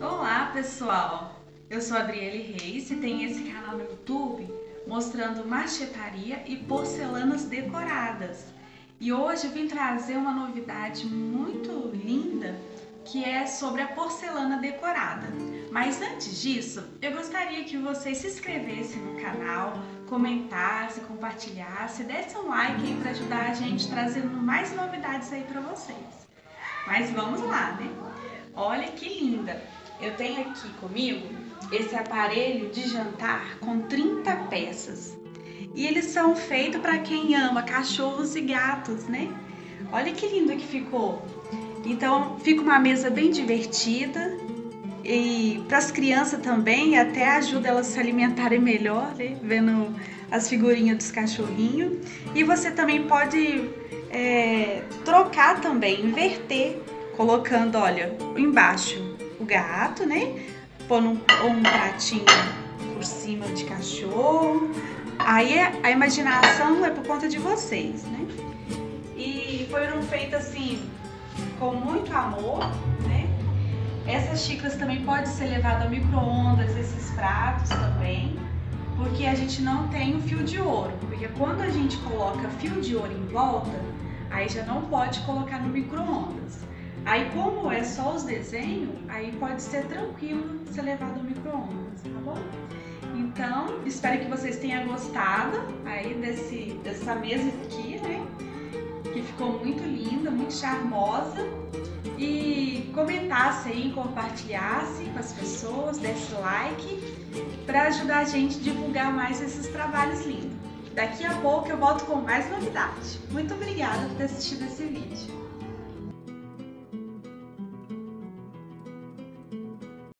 Olá pessoal, eu sou a Adriele Reis e tenho esse canal no YouTube mostrando marchetaria e porcelanas decoradas. E hoje eu vim trazer uma novidade muito linda que é sobre a porcelana decorada. Mas antes disso, eu gostaria que você se inscrevesse no canal, comentasse, compartilhasse, desse um like aí para ajudar a gente trazendo mais novidades aí para vocês. Mas vamos lá, né? Olha que linda! Eu tenho aqui comigo esse aparelho de jantar com 30 peças. E eles são feitos para quem ama cachorros e gatos, né? Olha que lindo que ficou. Então fica uma mesa bem divertida e para as crianças também até ajuda elas a se alimentarem melhor, né? vendo as figurinhas dos cachorrinhos. E você também pode é, trocar também, inverter, colocando, olha, embaixo o gato, né? Pondo um, um pratinho por cima de cachorro. Aí a imaginação é por conta de vocês, né? E foram feitas assim com muito amor, né? Essas xícaras também podem ser levadas ao micro-ondas, esses pratos também, porque a gente não tem o fio de ouro. Porque quando a gente coloca fio de ouro em volta, aí já não pode colocar no micro-ondas. Aí como é só os desenhos, aí pode ser tranquilo ser levado ao micro-ondas, tá bom? Então, espero que vocês tenham gostado aí desse, dessa mesa aqui, né? Que ficou muito linda, muito charmosa. E comentasse aí, compartilhasse com as pessoas, desse like, para ajudar a gente a divulgar mais esses trabalhos lindos. Daqui a pouco eu volto com mais novidade. Muito obrigada por ter assistido esse vídeo.